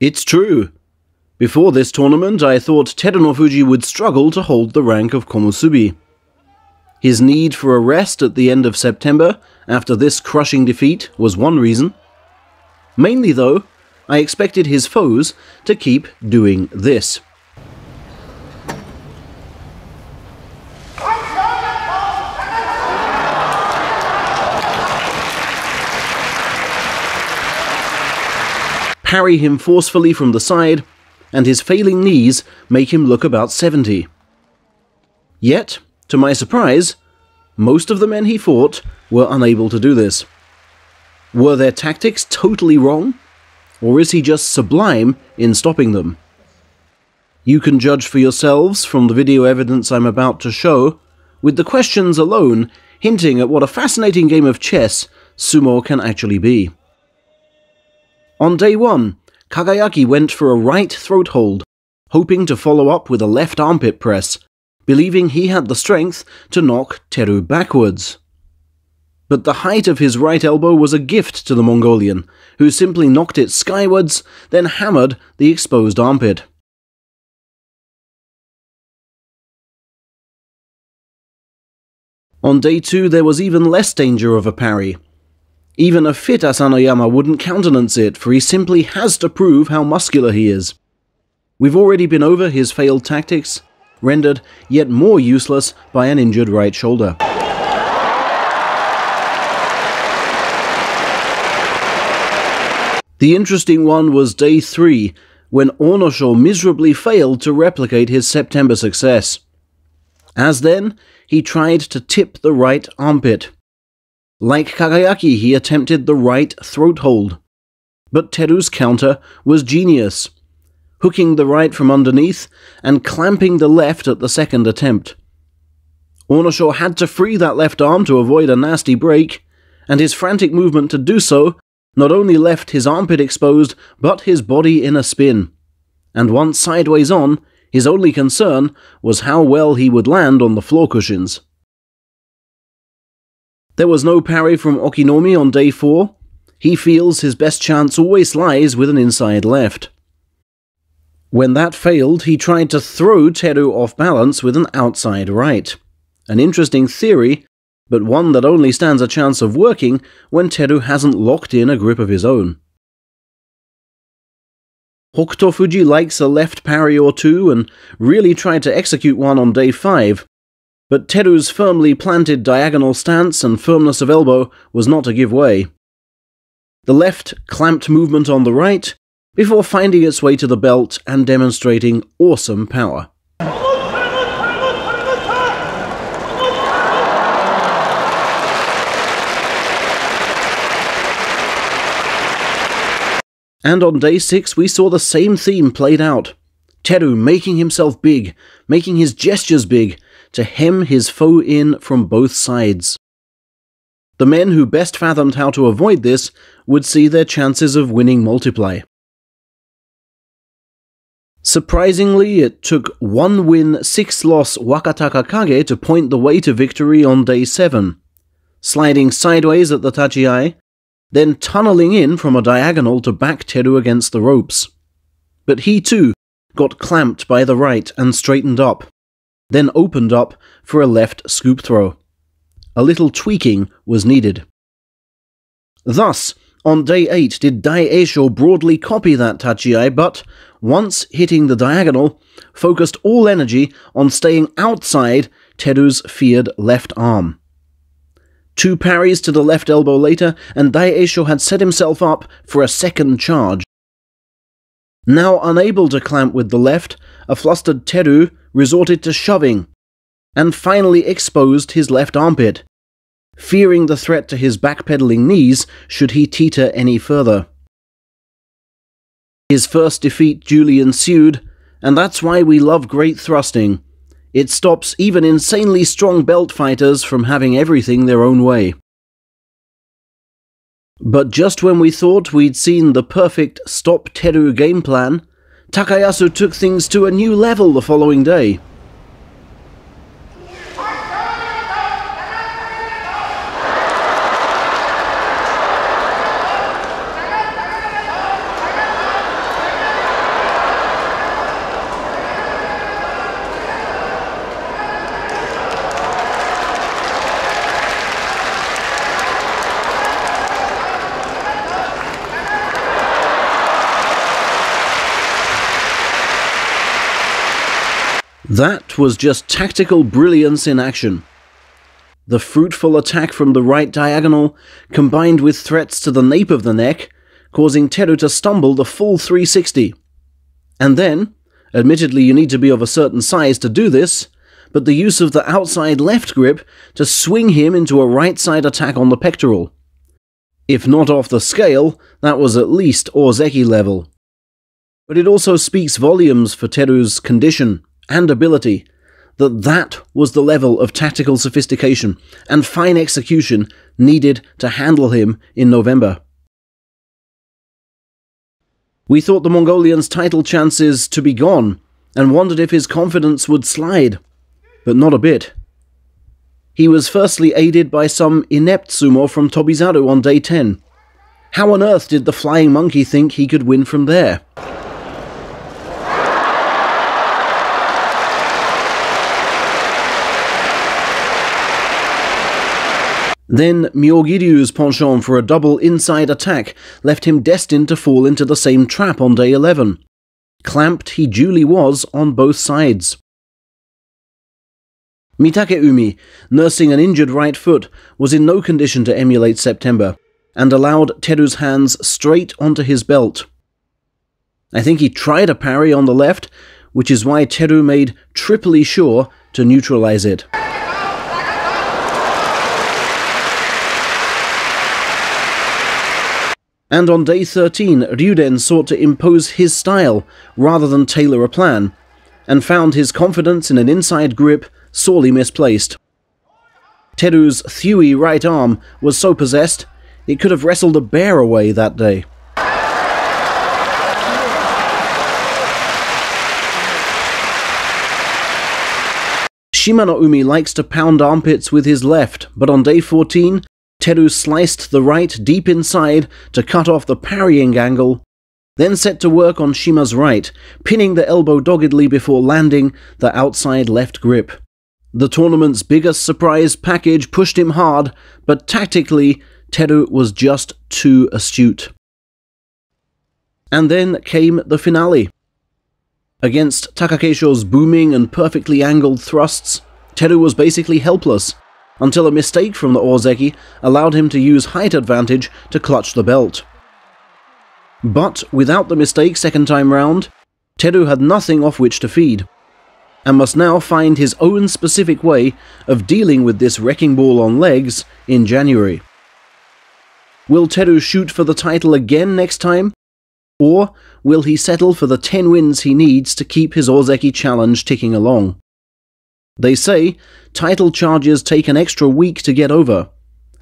It's true. Before this tournament, I thought Terunofuji would struggle to hold the rank of Komusubi. His need for a rest at the end of September, after this crushing defeat, was one reason. Mainly, though, I expected his foes to keep doing this. Parry him forcefully from the side, and his failing knees make him look about 70. Yet, to my surprise, most of the men he fought were unable to do this. Were their tactics totally wrong? Or is he just sublime in stopping them? You can judge for yourselves from the video evidence I'm about to show, with the questions alone hinting at what a fascinating game of chess sumo can actually be. On day one, Kagayaki went for a right throat hold, hoping to follow up with a left armpit press, believing he had the strength to knock Teru backwards. But the height of his right elbow was a gift to the Mongolian, who simply knocked it skywards, then hammered the exposed armpit. On day two, there was even less danger of a parry. Even a fit Asanoyama wouldn't countenance it, for he simply has to prove how muscular he is. We've already been over his failed tactics, rendered yet more useless by an injured right shoulder. The interesting one was day 3, when Onosho miserably failed to replicate his September success. As then, he tried to tip the right armpit. Like Kagayaki, he attempted the right throat hold. But Teru's counter was genius, hooking the right from underneath and clamping the left at the second attempt. Onosho had to free that left arm to avoid a nasty break, and his frantic movement to do so not only left his armpit exposed, but his body in a spin. And once sideways on, his only concern was how well he would land on the floor cushions. There was no parry from Okinoumi on day 4. He feels his best chance always lies with an inside left. When that failed, he tried to throw Teru off balance with an outside right. An interesting theory, but one that only stands a chance of working when Teru hasn't locked in a grip of his own. Hokutofuji likes a left parry or two and really tried to execute one on day 5, but Teru's firmly planted diagonal stance and firmness of elbow was not to give way. The left clamped movement on the right, before finding its way to the belt and demonstrating awesome power. And on day 6 we saw the same theme played out. Teru making himself big, making his gestures big, to hem his foe in from both sides. The men who best fathomed how to avoid this would see their chances of winning multiply. Surprisingly, it took one win, six loss Wakatakakage to point the way to victory on day 7, sliding sideways at the tachiai, then tunneling in from a diagonal to back Teru against the ropes. But he too got clamped by the right and straightened up, then opened up for a left scoop throw. A little tweaking was needed. Thus, on day 8 did Daieisho broadly copy that tachiai, but, once hitting the diagonal, focused all energy on staying outside Teru's feared left arm. Two parries to the left elbow later, and Daieisho had set himself up for a second charge. Now unable to clamp with the left, a flustered Teru resorted to shoving, and finally exposed his left armpit, fearing the threat to his backpedaling knees should he teeter any further. His first defeat duly ensued, and that's why we love great thrusting. It stops even insanely strong belt fighters from having everything their own way. But just when we thought we'd seen the perfect Stop Teru game plan, Takayasu took things to a new level the following day. That was just tactical brilliance in action. The fruitful attack from the right diagonal, combined with threats to the nape of the neck, causing Teru to stumble the full 360. And then, admittedly you need to be of a certain size to do this, but the use of the outside left grip to swing him into a right side attack on the pectoral. If not off the scale, that was at least Ozeki level. But it also speaks volumes for Teru's condition and ability that that was the level of tactical sophistication and fine execution needed to handle him in November. We thought the Mongolian's title chances to be gone and wondered if his confidence would slide, but not a bit. He was firstly aided by some inept sumo from Tobizaru on day 10. How on earth did the flying monkey think he could win from there? Then Myogiryu's penchant for a double inside attack left him destined to fall into the same trap on day 11. Clamped he duly was on both sides. Mitakeumi, nursing an injured right foot, was in no condition to emulate September, and allowed Teru's hands straight onto his belt. I think he tried a parry on the left, which is why Teru made triply sure to neutralize it. And on day 13, Ryuden sought to impose his style rather than tailor a plan, and found his confidence in an inside grip sorely misplaced. Teru's thewy right arm was so possessed, it could have wrestled a bear away that day. Shimanoumi likes to pound armpits with his left, but on day 14, Teru sliced the right deep inside to cut off the parrying angle, then set to work on Shima's right, pinning the elbow doggedly before landing the outside left grip. The tournament's biggest surprise package pushed him hard, but tactically, Teru was just too astute. And then came the finale. Against Takakeisho's booming and perfectly angled thrusts, Teru was basically helpless until a mistake from the Ozeki allowed him to use height advantage to clutch the belt. But without the mistake second time round, Teru had nothing off which to feed, and must now find his own specific way of dealing with this wrecking ball on legs in January. Will Teru shoot for the title again next time? Or will he settle for the 10 wins he needs to keep his Ozeki challenge ticking along? They say title charges take an extra week to get over.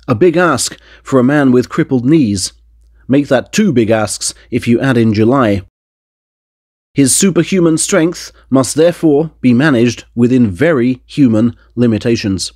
A big ask for a man with crippled knees. Make that two big asks if you add in July. His superhuman strength must therefore be managed within very human limitations.